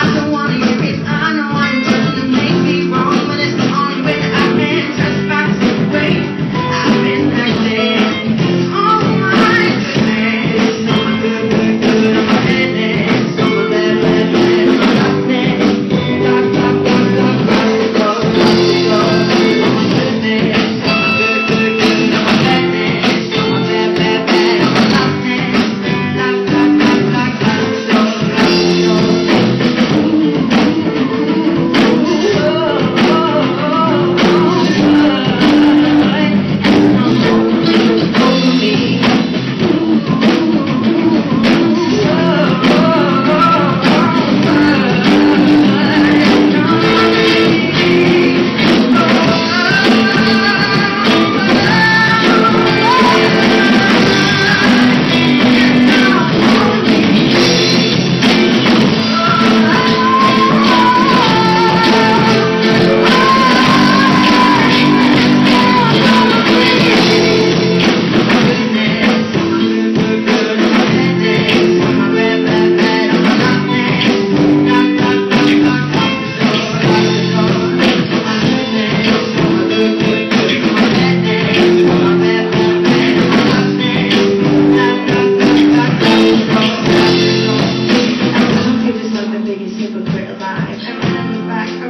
I don't wanna hear it.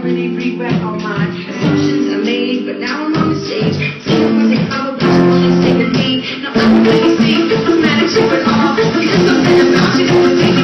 really regret all my decisions I made, but now I'm on the stage. Seeing what they call the take taking me. Now I'm really sick, I'm mad at you at all. There's something about you that